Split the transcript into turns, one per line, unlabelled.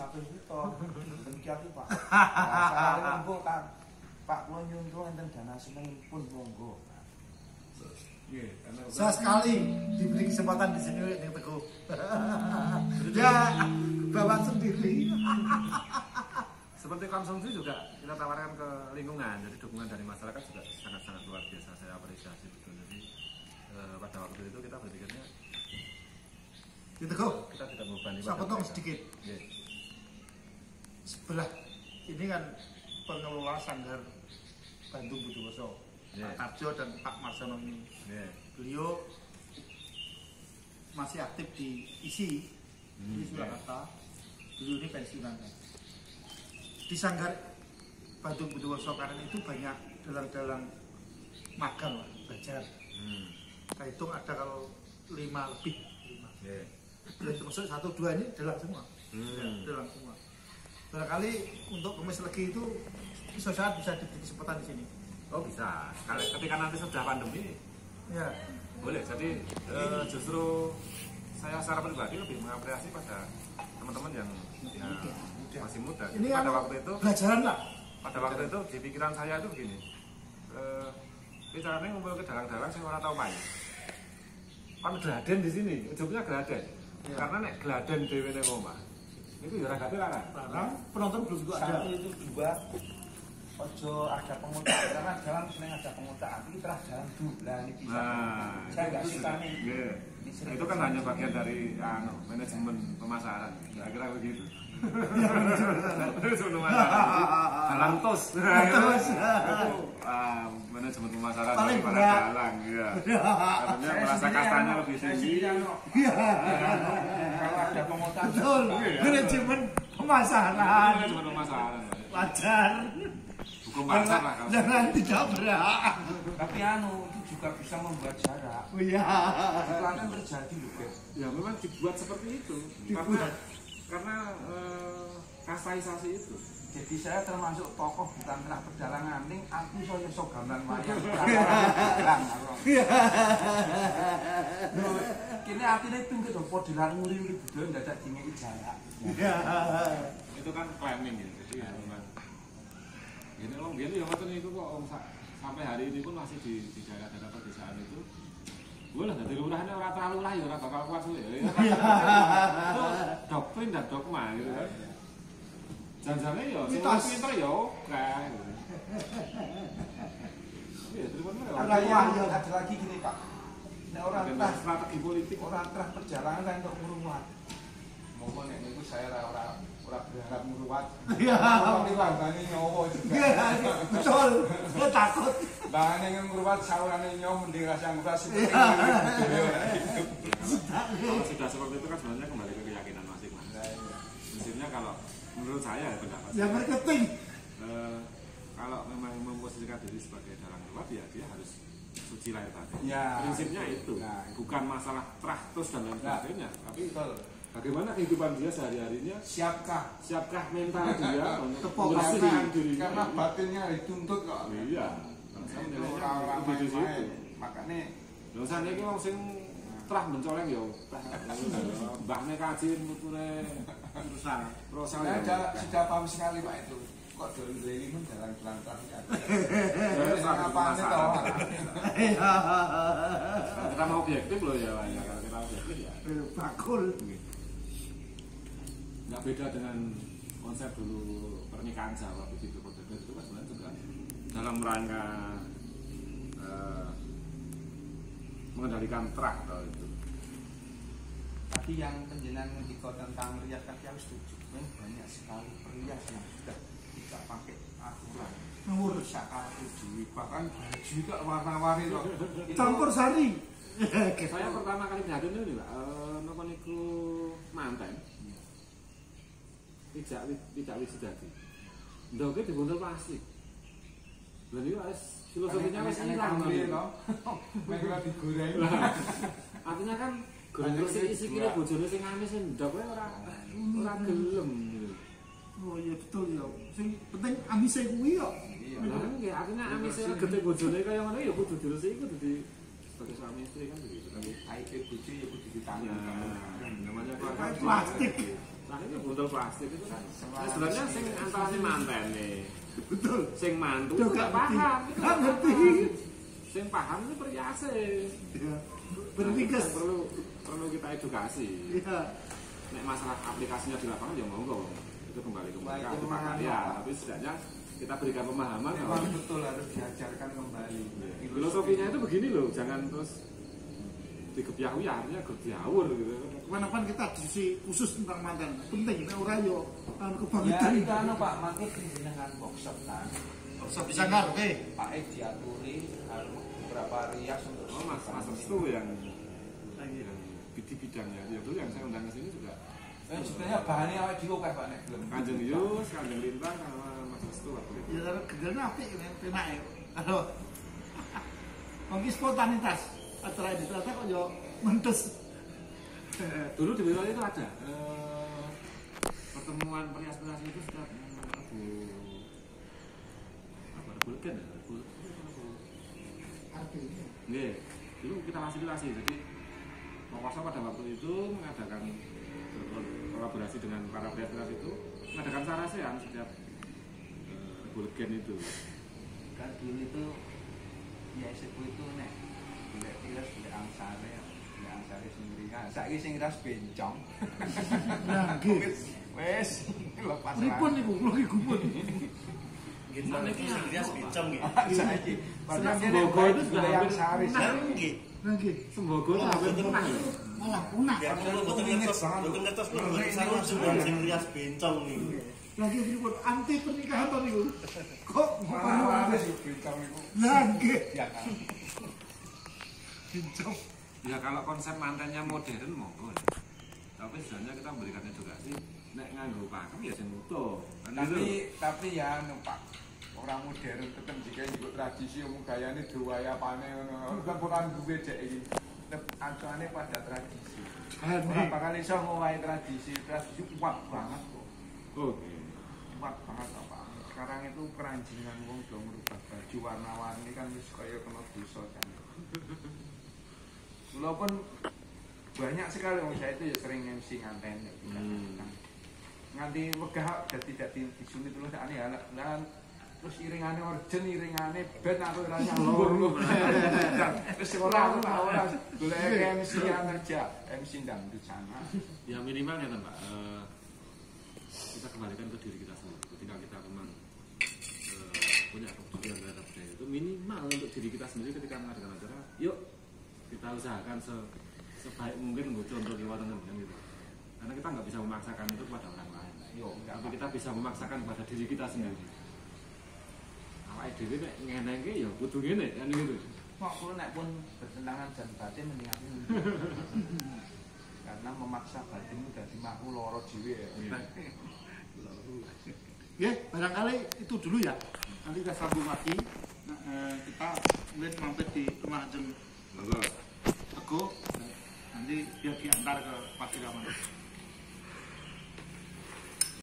Itu, demikian itu Pak. Nah, Saya monggo kan, Pak Kulo nyuntuh enten dana seneng pun monggo.
Nggih, karena
Saya sekali diberi kesempatan di sini yang teguh. ya bawa sendiri.
seperti konsumsi juga kita tawarkan ke lingkungan jadi dukungan dari masyarakat juga sangat-sangat luar biasa saya apresiasi betul jadi eh, pada waktu itu kita berpikirnya
Di teguh.
kita tidak membebani
Saya
pada
potong sedikit.
Nggih.
Sebelah ini kan pengelola sanggar Bandung Budowoso.
Iya.
Pak Tarjo dan Pak Marsono ini.
Nggih.
Beliau masih aktif di ISI
Hmm,
di Surakarta. Beliau ini pensiunan. Di sanggar Bandung Budowoso karena itu banyak dalang-dalang magang Pak, belajar.
Hmm.
Saya hitung ada kalau lima lebih. Lima.
Nggih.
Dan termasuk satu dua ini dalang semua.
Hmm.
Dalang semua. Barangkali untuk kemis legi itu bisa saat bisa diberi kesempatan di sini.
Oh bisa. Kalau ketika nanti sudah pandemi
Ya,
boleh. Jadi eh, justru saya secara pribadi lebih mengapresiasi pada teman-teman yang,
muda.
masih muda.
ini
pada
kan
waktu itu
pelajaran lah.
pada waktu itu di pikiran saya itu begini eh ini caranya ngumpul ke dalang-dalang saya orang tahu main kan geladen di sini ujungnya geladen
Iya.
karena nek geladen ning omah itu ya ragate larang
Barang penonton belum juga ada.
Satu itu dua, ojo ada pengutaan karena jalan sering ada pengutaan itu terah jalan dua. Ini bisa.
nah
Saya nggak suka nih.
Iya.
Ini sering
itu kan hanya bagian dari anu, manajemen pemasaran. Kira-kira begitu Dalang tos
Tos.
ah, manajemen pemasaran
Paling
para ya katanya merasa kastanya lebih tinggi.
Iya.
Kalau ada pengutaan
Betul. Manajemen pemasaran.
manajemen pemasaran
Wajar.
hukum pasar lah kalau
Jangan tidak berat.
Tapi anu itu juga bisa membuat jarak.
Oh iya.
Itu akan terjadi loh,
ya memang dibuat seperti itu
Dibuat.
karena eh, kastaisasi itu
Jadi saya termasuk tokoh bukan kena pedalangan, ning aku soalnya sok gambar wayang. Lho, Kini artinya pinggir dong, podilan nguri-nguri budaya nggak ada dingin jarak.
Iya.
itu kan claiming ya jadi ya memang ini om gini ya ngoten itu kok sampai hari ini pun masih di di daerah-daerah pedesaan itu gue lah dari lurahnya orang terlalu lah ya orang bakal kuat suwe ya itu doktrin dan dogma gitu kan jangan-jangan ya sing
Mitos.
pinter ya oke terus bener ya.
Ada ada lagi gini Pak. Nah, orang terah
strategi politik
orang terah perjalanan kan untuk meruat. Mohon nek niku saya ora ora ora berharap meruat.
Iya.
Tapi langgane nyowo juga.
Betul. Saya takut.
Bangane meruat saurane nyowo mending rasa ngurasi.
kalau sudah seperti itu kan sebenarnya kembali ke keyakinan masing-masing prinsipnya kalau menurut saya ya pendapat
Ya
saya,
marketing.
eh, kalau memang memposisikan diri sebagai dalang gelap ya dia harus suci lahir batin.
Ya,
Prinsipnya
itu.
itu,
Nah, itu.
bukan masalah trahtus dan lain
Nah.
sebagainya, tapi
Betul.
bagaimana kehidupan dia sehari-harinya,
Siapkah?
siapkah mental dia
Karena,
dirinya.
karena batinnya dituntut kok.
Iya, Nah, di situ.
main-main. Makanya
Lho saniki wong sing trah mencoleng ya mbahne kaji mutune
Perusahaan.
prosa
saya
ya.
sudah, sudah paham sekali Pak itu. Kok ini pun jalan pelan-pelan.
Aku
Apa nih toh?
Kalau kita mau objektif loh ya. Ya, kita objektif ya
Bakul.
nggak beda dengan konsep dulu pernikahan Jawa begitu berbeda itu kan sebenarnya juga dalam rangka eh, mengendalikan truk atau itu
Tapi yang penjenengan ngendika tentang rias kan yang setuju. Men, banyak sekali perias yang sudah tidak pakai aturan.
Ngurus.
Bisa kartu dewi, bahkan baju itu warna-warni loh. Itu-
Campur sari.
saya pertama kali prihatin ini pak eh, nopo niku manten tidak wi- tidak wisudati ndoke dibuntel plastik lha niku wis filosofinya wis hilang
loh. Mereka digoreng.
Lah, artinya kan goreng resik isi kira bojone sing amis ndok wae ora ora gelem gitu.
Oh iya betul ya. Sing penting amise kuwi kok.
Iya.
Lah kan nggih artinya amis e gede bojone kaya ngono ya kudu diresiki kudu di sebagai suami istri kan begitu.
Aib bojo ya kudu
Ya,
ditanggung.
namanya
plastik.
Nah ini botol plastik itu kan sebenarnya sing antara manten nih. sing mantu
ngerti.
paham, itu
Nggak ngerti.
Sing paham itu periase.
Ya. Bertigas.
Nah, perlu perlu kita edukasi.
Iya.
Nek masalah aplikasinya di lapangan ya monggo itu kembali ke mereka.
itu
ya, tapi setidaknya kita berikan pemahaman
Memang
bahwa
betul harus diajarkan kembali.
filosofinya itu begini loh, jangan terus dikebiahui artinya kebiawur gitu.
Ke mana-mana kita diskusi khusus tentang mantan. Penting, nah ora yo anu
Ya
kebangetan.
itu anu Pak, makanya dengan workshop kan.
Bisa bisa nggak? Oke.
Pak Ek diaturi beberapa rias untuk
Oh mas, mas Restu yang yang di bidangnya, ya dulu yang saya undang ke sini juga
Eh, sebenarnya bahannya awal dulu kayak Pak Nek belum.
Kanjeng Yus, Kanjeng Lintang sama Mas Restu waktu itu.
Ya kalau kerjanya apik kan penak ya. Kalau mungkin spontanitas acara ini ternyata kok yo mentes.
Dulu di Wilayah itu ada eh, pertemuan perias-perias itu setiap eh, Rabu apa Rabu Legen ya? Rabu Nggih, dulu kita fasilitasi. Jadi Mawasa pada waktu itu mengadakan kolaborasi dengan para perias-perias itu mengadakan sarasean setiap eh, Rabu Legen itu.
Kan dulu itu ya itu nek Nah, saiki sing ras bencong.
Nah, nggih.
Wes, lepas
Pripun niku kula ki gumun.
Gitu, nanti sing dia bincang gitu.
Saiki. Padahal
itu sudah hampir
angsare.
punah.
Nggih.
Nggih.
Sembogo itu hampir punah.
Malah punah.
Ya aku betul ngertos, betul ngertos betul sarung sudah sing rias bincang nih.
Lagi pripun anti pernikahan to niku. Kok
Wah, wis bencong iku.
Lah nggih.
Ya kan.
Bincang.
Ya kalau konsep mantannya modern monggo. Tapi sebenarnya kita memberikan edukasi nek nganggo pakem ya sing utuh.
Tapi tapi ya numpak orang modern tetep jika ikut tradisi umum gayane duwaya pane ngono. Kan bukan duwe dek iki. Tetep acuane pada tradisi.
Aneh.
Ora bakal iso ngowahi tradisi. Tradisi kuat banget kok.
Oke.
Kuat banget apa. Sekarang itu keranjingan wong do merubah baju warna-warni kan wis kaya kena dosa kan. Walaupun banyak sekali wong saya itu ya sering MC nganten ya, tidak
Hmm.
datang. nganti wegah dadi dadi disunit terus ane ya lan terus iringane orjen iringane ben aku ora nyambung terus ora aku ora golek MC yang kerja MC dangdut sana
Ya minimal ya Pak. Eh, kita kembalikan ke diri kita sendiri. Ketika kita memang eh, punya kepedulian terhadap budaya itu minimal untuk diri kita sendiri ketika mengadakan acara, yuk kita usahakan se sebaik mungkin untuk contoh kiwatan kan gitu. Karena kita nggak bisa memaksakan itu kepada orang lain.
yo enggak
Tapi kita bisa memaksakan kepada diri kita sendiri. Awake dhewe nek ngenenge ya kudu ngene kan gitu.
kok nek pun bertentangan dan batin mendingan karena memaksa batinmu dadi maku loro dhewe ya.
Ya, barangkali itu dulu ya. Nanti kita sambung lagi. Nah, eh, kita mungkin mampir di rumah Jeng Teguh. Nanti biar diantar ke Pak Iraman.